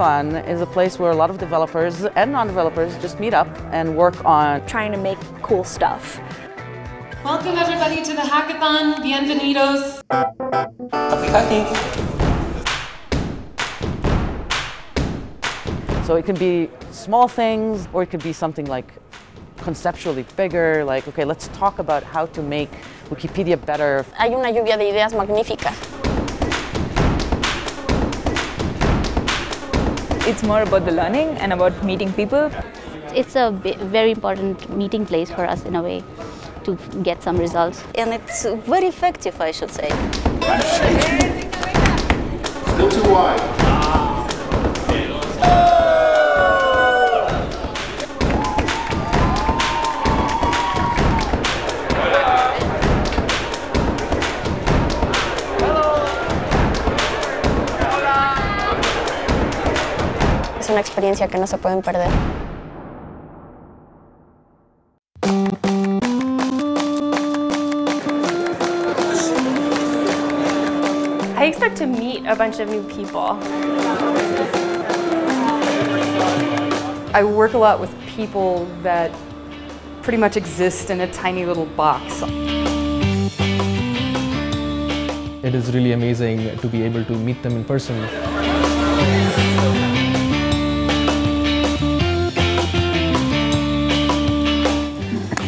hackathon is a place where a lot of developers and non-developers just meet up and work on trying to make cool stuff. Welcome everybody to the hackathon. Bienvenidos. Happy hacking. So it can be small things or it could be something like conceptually bigger, like, okay, let's talk about how to make Wikipedia better. Hay una lluvia de ideas magnífica. It's more about the learning and about meeting people. It's a very important meeting place for us in a way to get some results. And it's very effective, I should say. Still too wide. Experiencia que no se pueden perder. I expect to meet a bunch of new people. I work a lot with people that pretty much exist in a tiny little box. It is really amazing to be able to meet them in person.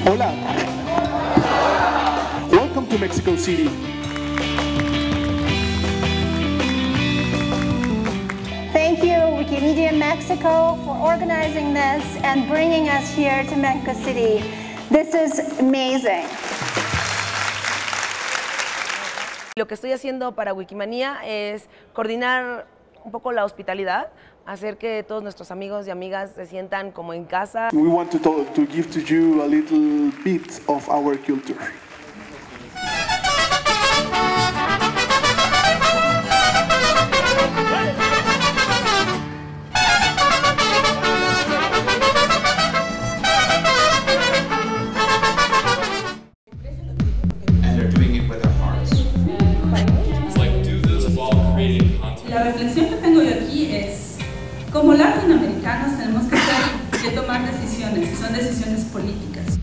Hola. Welcome to Mexico City. Thank you, Wikimedia Mexico, for organizing this and bringing us here to Mexico City. This is amazing. Lo que estoy haciendo para Wikimania es coordinar un poco la hospitalidad, hacer que todos nuestros amigos y amigas se sientan como en casa. We want to, talk, to give to you a little bit of our culture. La reflexión que tengo yo aquí es, como latinoamericanos tenemos que, tomar decisiones, son decisiones políticas.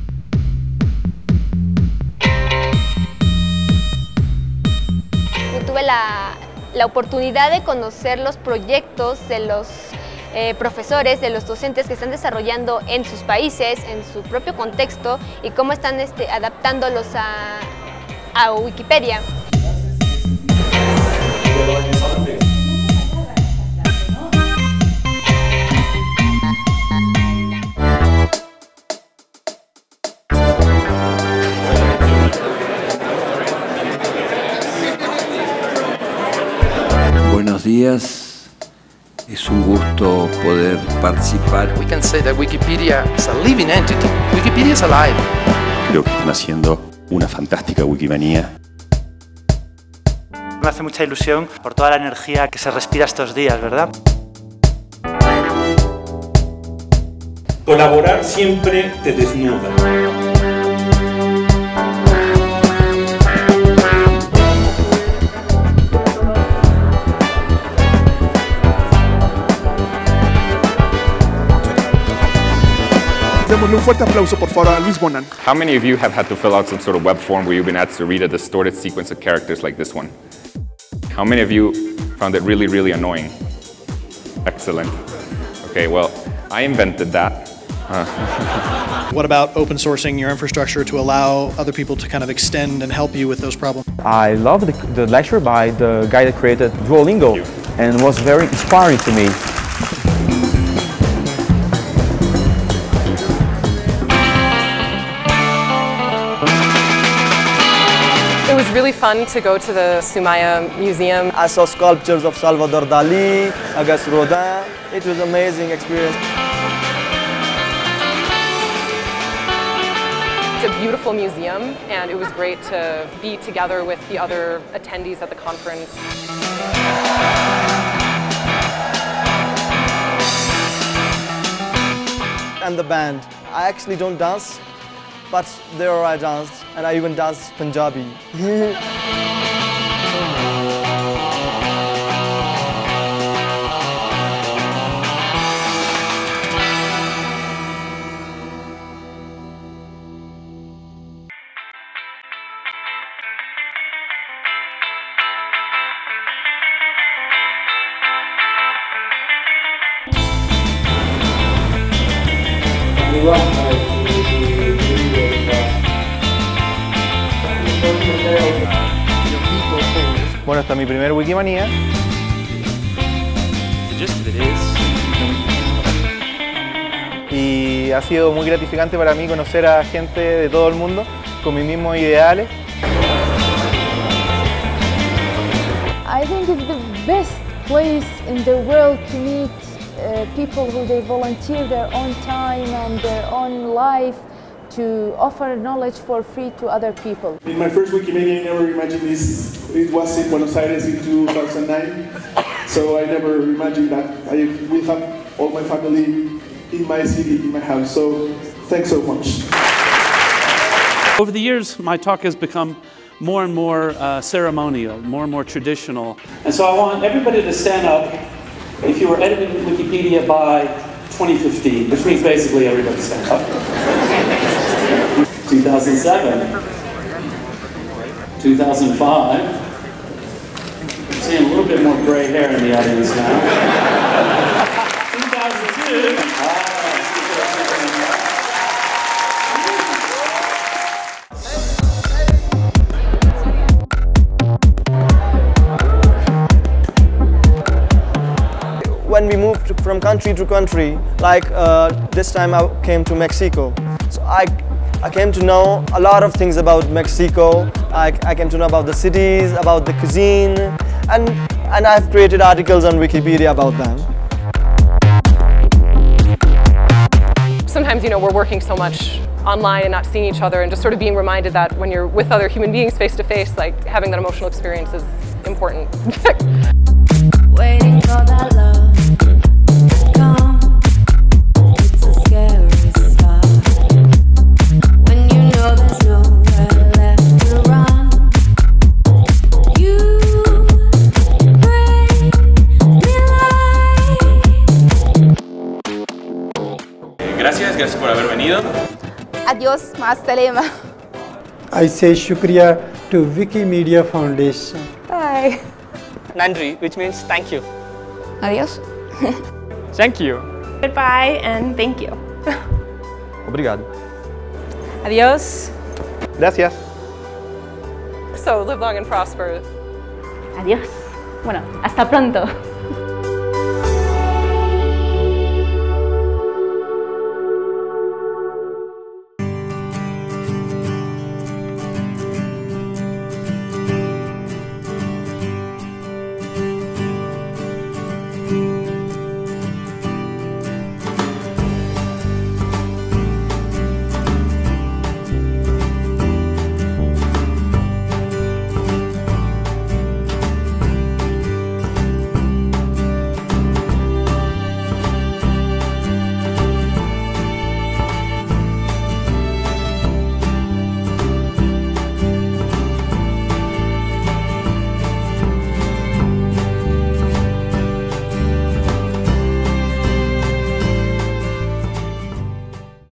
Yo tuve la, la oportunidad de conocer los proyectos de los eh, profesores, de los docentes que están desarrollando en sus países, en su propio contexto y cómo están este, adaptándolos a, a Wikipedia. Días. Es un gusto poder participar. We can say that Wikipedia is a living entity. Wikipedia is alive. Creo que están haciendo una fantástica Wikimanía. Me hace mucha ilusión por toda la energía que se respira estos días, ¿verdad? Colaborar siempre te desnuda. Fuerte aplauso por favor a Luis von Ahn. How many of you have had to fill out some sort of web form where you've been asked to read a distorted sequence of characters like this one? How many of you found it really, really annoying? Excellent. Okay, well, I invented that. Uh, What about open sourcing your infrastructure to allow other people to kind of extend and help you with those problems? I love the, the lecture by the guy that created Duolingo and was very inspiring to me. Fun to go to the Soumaya Museum. I saw sculptures of Salvador Dali, Auguste Rodin. It was an amazing experience. It's a beautiful museum, and it was great to be together with the other attendees at the conference. And the band. I actually don't dance, but there I danced, and I even danced Punjabi. Bueno, esta es mi primer Wikimania. Y ha sido muy gratificante para mí conocer a gente de todo el mundo con mis mismos ideales. I think it's the best place in the world to meet uh, people who they volunteer their own time and their own life to offer knowledge for free to other people. In my first Wikimedia, I never imagined this. It was in Buenos Aires in 2009. So I never imagined that I will have all my family in my city, in my house. So thanks so much. Over the years, my talk has become more and more uh, ceremonial, more and more traditional. And so I want everybody to stand up if you were editing Wikipedia by 2015, which means basically everybody stand up. 2007, 2005. I'm seeing a little bit more gray hair in the audience now. 2002. when we moved from country to country, like uh, this time I came to Mexico. So I, I came to know a lot of things about Mexico. I, I came to know about the cities, about the cuisine, and, and I've created articles on Wikipedia about them. Sometimes, you know, we're working so much online and not seeing each other and just sort of being reminded that when you're with other human beings face to face, like having that emotional experience is important. Adiós, más. I say shukriya to Wikimedia Foundation. Bye. Nandri, which means thank you. Adiós. Thank you. Goodbye and thank you. Obrigado. Adiós. Gracias. So live long and prosper. Adiós. Bueno, hasta pronto.